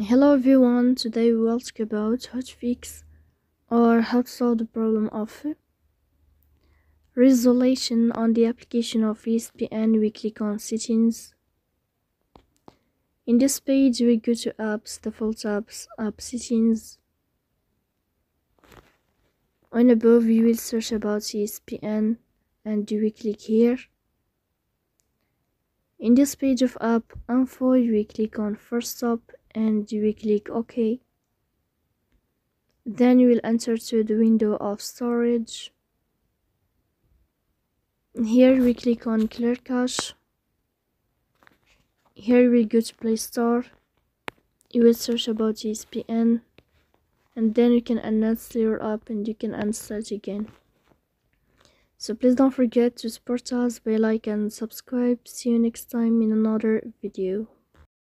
Hello everyone, today we will talk about how to fix or how to solve the problem of resolution on the application of ESPN. We click on settings. In this page we go to apps, default apps, app settings. On above you will search about ESPN and do we click here. In this page of app info, we click on force stop and we click OK. Then you will enter to the window of storage. Here we click on clear cache. Here we go to Play Store. You will search about ESPN and then you can uninstall app and you can uninstall it again. So please don't forget to support us by like and subscribe. See you next time in another video.